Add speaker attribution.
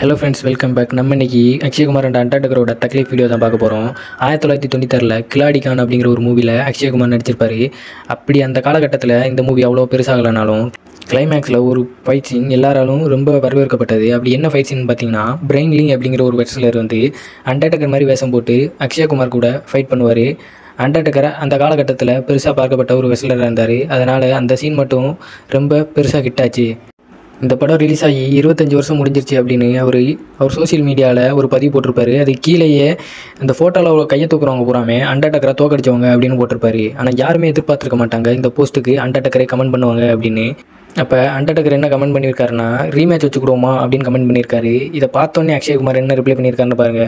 Speaker 1: Hello friends welcome back நம்ம இன்னைக்கு Akshay Kumar and அண்டாடகரோட தக்லீஃப் வீடியோ தான் பார்க்க போகிறோம் ஆயிரத்தி தொள்ளாயிரத்தி தொண்ணூத்தாறில் கிலாடி கான் அப்படிங்கிற ஒரு மூவியில் அக்ஷயகுமார் நடிச்சிருப்பார். அப்படி அந்த காலகட்டத்தில் இந்த மூவி அவ்வளோ பெருசாகலைனாலும் கிளைமேக்ஸில் ஒரு ஃபைட் சீன் எல்லாராலும் ரொம்ப வரவேற்கப்பட்டது. அப்படி என்ன ஃபைட் சீன் பார்த்தீங்கன்னா பிரெயின்லிங் அப்படிங்கிற ஒரு வெட்ஸ்லர் வந்து அண்டர்டேக்கர் மாதிரி வேஷம் போட்டு அக்ஷயகுமார் கூட ஃபைட் பண்ணுவார். அண்டர்டேக்கர் அந்த காலகட்டத்தில் பெருசாக பார்க்கப்பட்ட ஒரு வெஸ்லராக இருந்தார். அதனால் அந்த சீன் மட்டும் ரொம்ப பெருசாக ஹிட் ஆச்சு. இந்த படம் ரிலீஸ் ஆகி இருபத்தஞ்சி வருஷம் முடிஞ்சிருச்சு அப்படின்னு அவர் அவர் சோசியல் மீடியாவில் ஒரு பதிவு போட்டிருப்பாரு. அது கீழேயே அந்த ஃபோட்டோவில் கையை தூக்குறவங்க பூராமே அண்டாட்டக்கரை தோக்கடிச்சவங்க அப்படின்னு போட்டிருப்பாரு. ஆனால் யாருமே எதிர்பார்த்துருக்க மாட்டாங்க. இந்த போஸ்ட்டுக்கு அண்டாட்டக்கரை கமெண்ட் பண்ணுவாங்க அப்படின்னு. அப்போ அண்டர்டேக்கர் என்ன கமெண்ட் பண்ணியிருக்காருன்னா ரீமேட்ச் வச்சுக்கிடுவோமா? அப்படின்னு கமெண்ட் பண்ணியிருக்காரு இதை பார்த்தோன்னே அக்ஷய்குமார் என்ன ரிப்ளை பண்ணியிருக்காருன்னு பாருங்க.